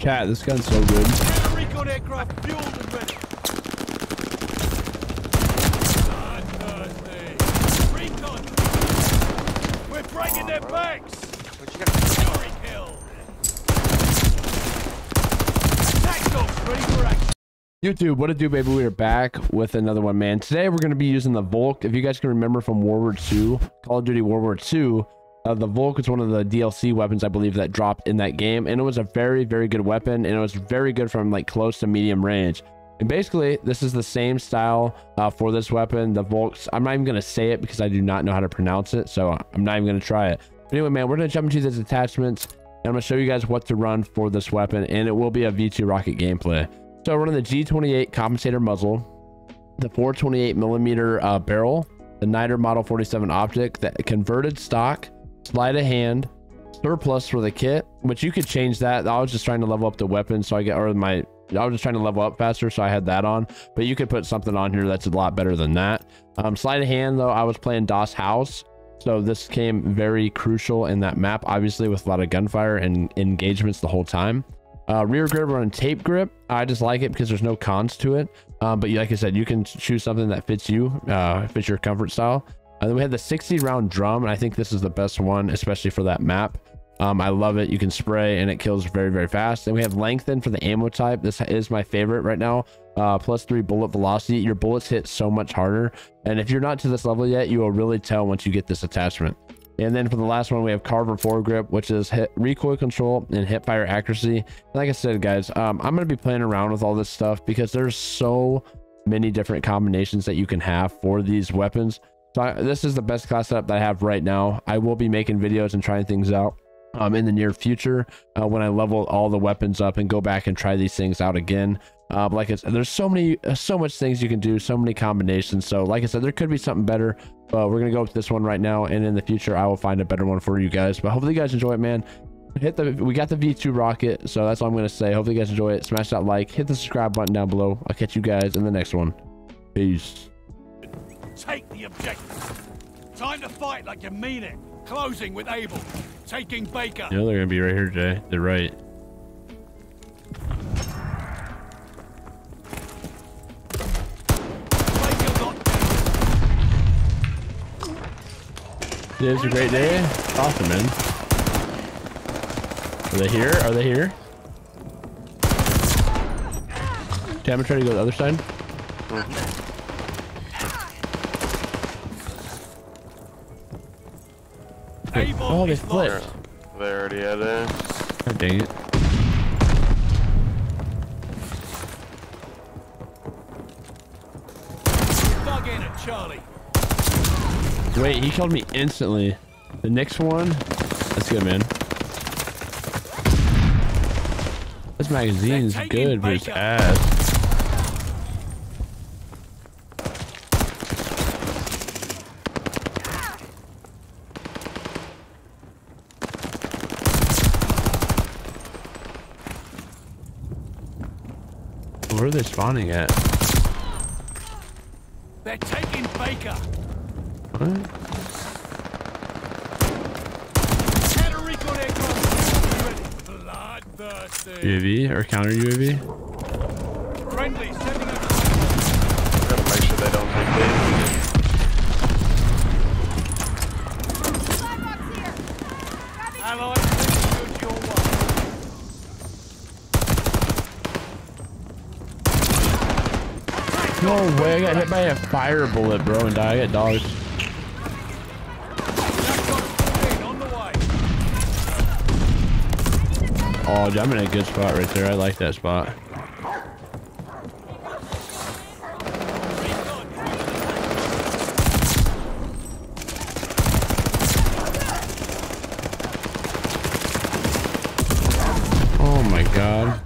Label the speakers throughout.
Speaker 1: Cat, this gun's so good.
Speaker 2: We're breaking their backs.
Speaker 3: What you got?
Speaker 2: Kill. Ready for action.
Speaker 1: YouTube, what it do, baby? We are back with another one, man. Today we're going to be using the Volk. If you guys can remember from World War II, Call of Duty World War II, uh, the Volk is one of the DLC weapons, I believe, that dropped in that game. And it was a very, very good weapon. And it was very good from like close to medium range. And basically, this is the same style uh, for this weapon. The Volks, I'm not even going to say it because I do not know how to pronounce it. So I'm not even going to try it. But anyway, man, we're going to jump into these attachments. And I'm going to show you guys what to run for this weapon. And it will be a V2 rocket gameplay. So running the G28 compensator muzzle, the 428 millimeter uh, barrel, the Nydar Model 47 optic, the converted stock, sleight of hand, surplus for the kit, which you could change that. I was just trying to level up the weapon, so I get or my I was just trying to level up faster, so I had that on. But you could put something on here that's a lot better than that. Um, sleight of hand though, I was playing Das Haus. so this came very crucial in that map, obviously with a lot of gunfire and engagements the whole time. Uh, rear grip running tape grip. I just like it because there's no cons to it. Um, but like I said, you can choose something that fits you, uh, fits your comfort style. And then we had the 60 round drum. And I think this is the best one, especially for that map. Um, I love it. You can spray and it kills very, very fast. And we have lengthen for the ammo type. This is my favorite right now. Uh, plus three bullet velocity. Your bullets hit so much harder. And if you're not to this level yet, you will really tell once you get this attachment. And then for the last one, we have Carver foregrip, which is hit recoil control and hip fire accuracy. Like I said, guys, um, I'm going to be playing around with all this stuff because there's so many different combinations that you can have for these weapons. So I, this is the best class setup that I have right now. I will be making videos and trying things out um, in the near future uh, when I level all the weapons up and go back and try these things out again. Uh, like there's so many, uh, so much things you can do, so many combinations. So like I said, there could be something better, but we're going to go with this one right now. And in the future, I will find a better one for you guys, but hopefully you guys enjoy it, man. Hit the, we got the V2 rocket. So that's all I'm going to say. Hopefully you guys enjoy it. Smash that like, hit the subscribe button down below. I'll catch you guys in the next one. Peace.
Speaker 2: Take the objective. Time to fight like you mean it. Closing with Abel. Taking Baker.
Speaker 1: You know they're going to be right here, Jay. They're right.
Speaker 2: Baker got
Speaker 1: Today's a great day. Awesome, man. Are they here? Are they here? Okay, I'm gonna try to go to the other side.
Speaker 2: Able
Speaker 1: Oh, they
Speaker 2: is
Speaker 1: flipped.
Speaker 3: They already had it.
Speaker 1: God dang it.
Speaker 2: Dug in at Charlie.
Speaker 1: Wait, he killed me instantly. The next one? That's good, man. This magazine is good, but it's ass. Are they spawning at?
Speaker 2: They're taking Baker.
Speaker 1: What?
Speaker 2: Counter recon aircraft. Ready. Bloodthirsty.
Speaker 1: UAV or counter UAV?
Speaker 2: Friendly sending out.
Speaker 3: Gotta make sure they don't take damage.
Speaker 2: Allied good your way.
Speaker 1: No way, I got hit by a fire bullet, bro, and died. I got dogs. Oh, I'm in a good spot right there. I like that spot. Oh my god.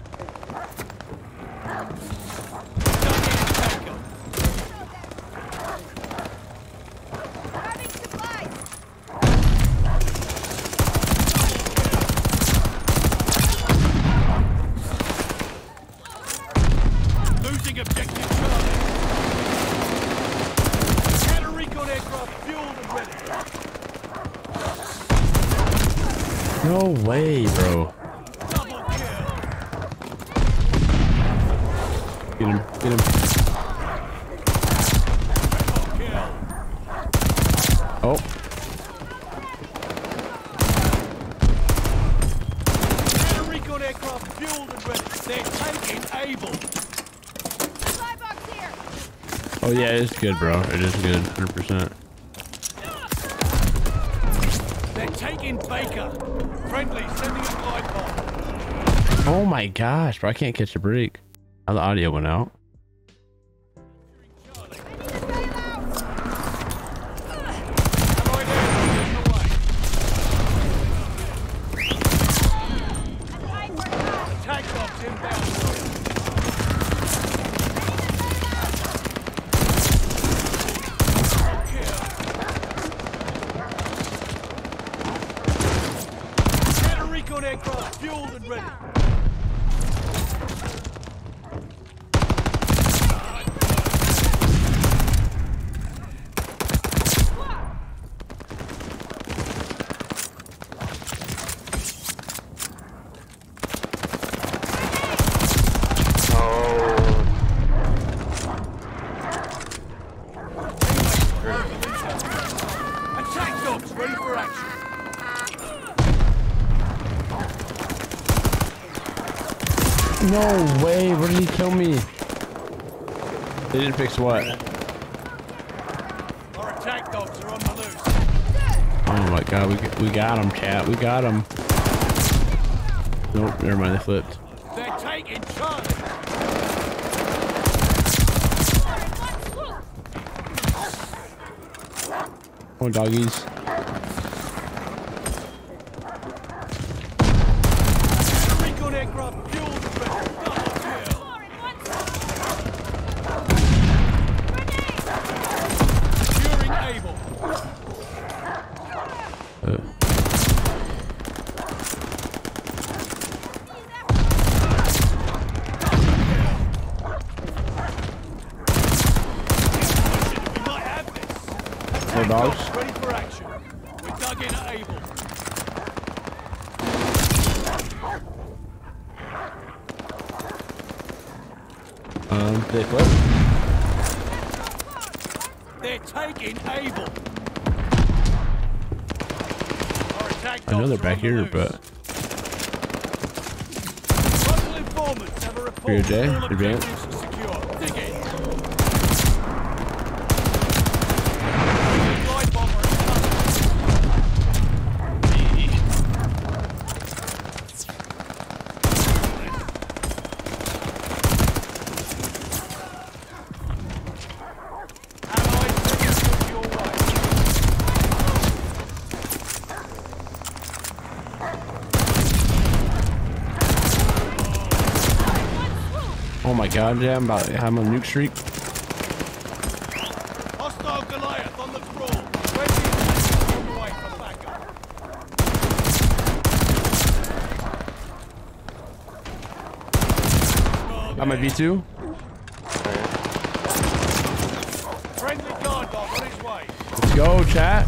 Speaker 1: No way, bro. Get him, get him. Oh.
Speaker 2: Recon aircraft fueled and ready. They're taking Able.
Speaker 4: Fly box here.
Speaker 1: Oh yeah, it's good, bro. It is good. 100%.
Speaker 2: They're taking Baker. Friendly, sending a glide bomb.
Speaker 1: Oh my gosh, bro. I can't catch a break. How the audio went out.
Speaker 2: Allied aircraft on the way. Attack dogs inbound. Get a recon aircraft fueled and ready.
Speaker 3: Oh,
Speaker 2: Attack dogs ready for action.
Speaker 1: No way. Where did he kill me? They didn't fix what?
Speaker 2: Our attack dogs are on the loose.
Speaker 1: Oh my god, we, we got him, chat. We got him. Nope, never mind. They flipped.
Speaker 2: They're taking Charlie.
Speaker 1: Oh, doggies.
Speaker 2: Recon aircraft fueled and ready. Double kill. Securing Able.
Speaker 1: Uh,
Speaker 2: We might have this. Attack
Speaker 1: dogs?
Speaker 2: ready for action. We dug in at Able.
Speaker 1: Um, they flip.
Speaker 2: They're taking attack
Speaker 1: I know they're back here, but
Speaker 2: Local informants have a report.
Speaker 1: Here, Jay. Advance.
Speaker 2: objectives secure. Dig in. Glide bomber is coming. Allied troops your way.
Speaker 1: Oh my god, yeah, I'm about I'm on a nuke streak.
Speaker 2: Hostile Goliath on the crawl. Ready on the way for backup.
Speaker 1: I'm at V2.
Speaker 2: Friendly guard dog on his way.
Speaker 1: Let's go, chat.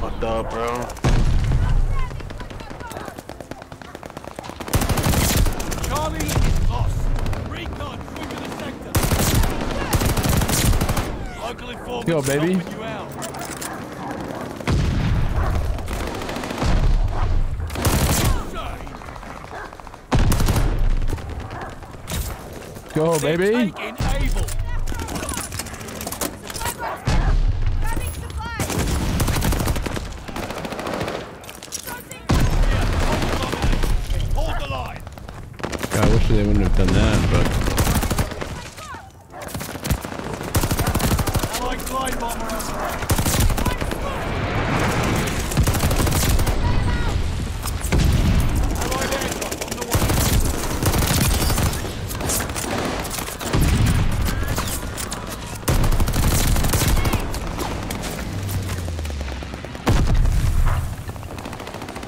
Speaker 3: fucked up, bro.
Speaker 2: Charlie is lost. Recon sweeping the sector. Local informants
Speaker 1: Go, baby.
Speaker 2: helping you out.
Speaker 1: Go, baby.
Speaker 2: taking Able.
Speaker 4: Grabbing supplies.
Speaker 2: Hold the line.
Speaker 1: God, I wish they wouldn't have done that, but
Speaker 2: Allied glide bomber on the way. Allied aircraft on the way.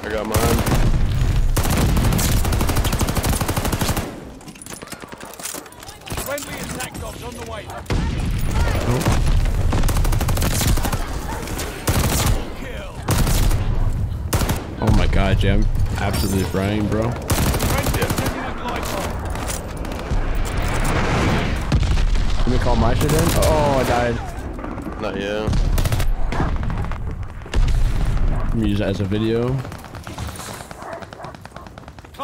Speaker 3: I got mine.
Speaker 2: Friendly attack dogs on the way. Kill.
Speaker 1: god, Jim. Absolutely frying, bro.
Speaker 2: Friendly taking a glide bomb.
Speaker 1: Let me call my shit in. Oh, I died.
Speaker 3: Not yet.
Speaker 1: Let me use it as a video.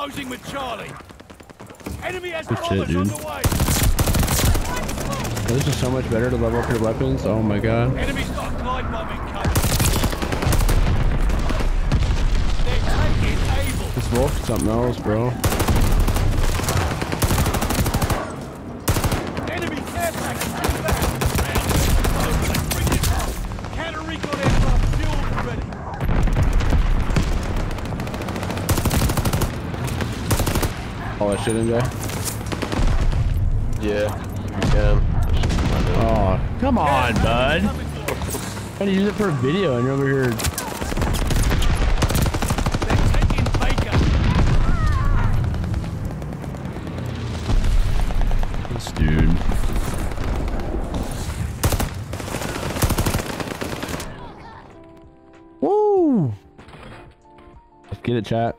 Speaker 2: Closing with Charlie. Enemy has
Speaker 1: Good shit, dude. This is so much better to level up your weapons. Oh my god.
Speaker 2: Enemy's got a glide bomb incoming. They're taking Able.
Speaker 1: This wolf something else, bro.
Speaker 2: Enemy care package inbound. Round. Let's bring it up. Counter recon aircraft fueled and ready.
Speaker 1: All that shit in there.
Speaker 3: Yeah, you can.
Speaker 1: Oh, come on, bud. Trying to use it for a video and you're over here.
Speaker 2: They're taking Baker.
Speaker 1: This dude. Woo! Let's get it, chat.